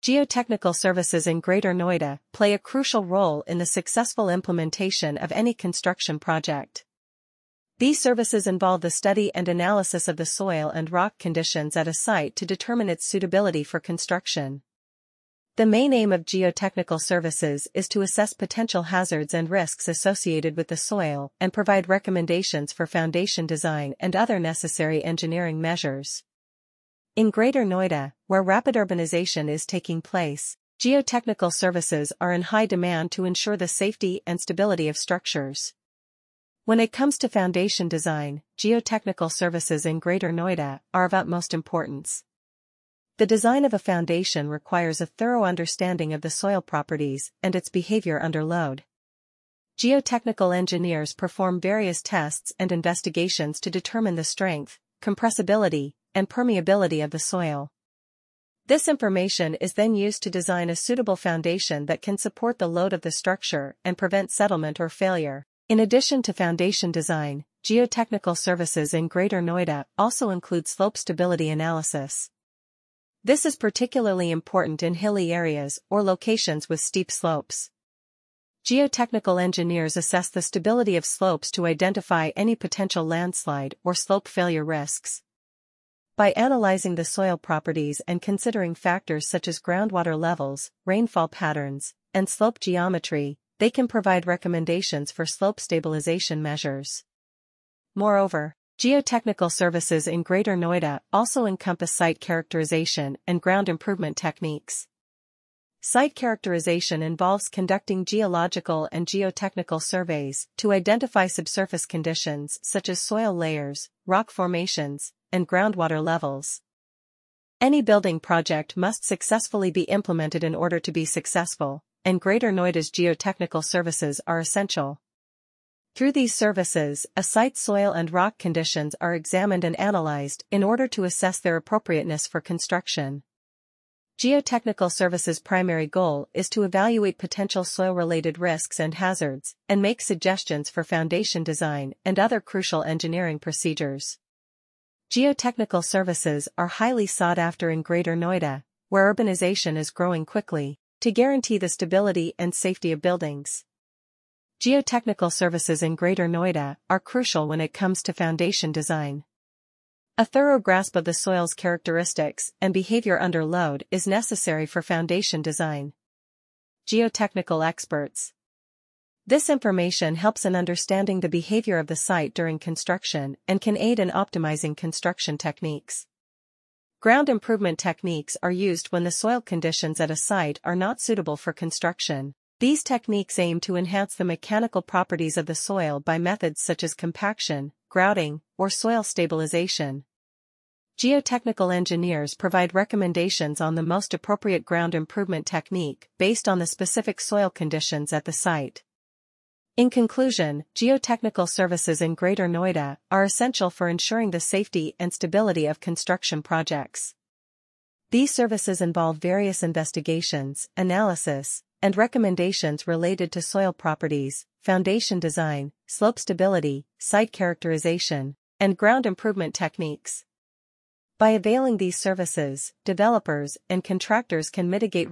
Geotechnical services in Greater Noida play a crucial role in the successful implementation of any construction project. These services involve the study and analysis of the soil and rock conditions at a site to determine its suitability for construction. The main aim of geotechnical services is to assess potential hazards and risks associated with the soil and provide recommendations for foundation design and other necessary engineering measures. In Greater Noida, where rapid urbanization is taking place, geotechnical services are in high demand to ensure the safety and stability of structures. When it comes to foundation design, geotechnical services in Greater Noida are of utmost importance. The design of a foundation requires a thorough understanding of the soil properties and its behavior under load. Geotechnical engineers perform various tests and investigations to determine the strength, compressibility, and permeability of the soil. This information is then used to design a suitable foundation that can support the load of the structure and prevent settlement or failure. In addition to foundation design, geotechnical services in Greater Noida also include slope stability analysis. This is particularly important in hilly areas or locations with steep slopes. Geotechnical engineers assess the stability of slopes to identify any potential landslide or slope failure risks. By analyzing the soil properties and considering factors such as groundwater levels, rainfall patterns, and slope geometry, they can provide recommendations for slope stabilization measures. Moreover, Geotechnical services in Greater Noida also encompass site characterization and ground improvement techniques. Site characterization involves conducting geological and geotechnical surveys to identify subsurface conditions such as soil layers, rock formations, and groundwater levels. Any building project must successfully be implemented in order to be successful, and Greater Noida's geotechnical services are essential. Through these services, a site's soil and rock conditions are examined and analyzed in order to assess their appropriateness for construction. Geotechnical Services' primary goal is to evaluate potential soil-related risks and hazards, and make suggestions for foundation design and other crucial engineering procedures. Geotechnical services are highly sought after in Greater Noida, where urbanization is growing quickly, to guarantee the stability and safety of buildings. Geotechnical services in Greater Noida are crucial when it comes to foundation design. A thorough grasp of the soil's characteristics and behavior under load is necessary for foundation design. Geotechnical experts. This information helps in understanding the behavior of the site during construction and can aid in optimizing construction techniques. Ground improvement techniques are used when the soil conditions at a site are not suitable for construction. These techniques aim to enhance the mechanical properties of the soil by methods such as compaction, grouting, or soil stabilization. Geotechnical engineers provide recommendations on the most appropriate ground improvement technique based on the specific soil conditions at the site. In conclusion, geotechnical services in Greater Noida are essential for ensuring the safety and stability of construction projects. These services involve various investigations, analysis, and recommendations related to soil properties, foundation design, slope stability, site characterization, and ground improvement techniques. By availing these services, developers and contractors can mitigate